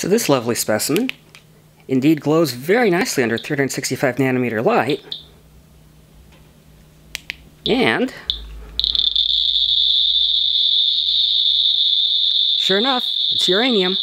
So this lovely specimen indeed glows very nicely under 365 nanometer light. And sure enough, it's uranium.